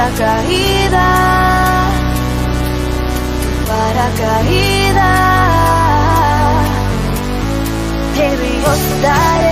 Para paracaídas, paracaídas. Baby, yo estaré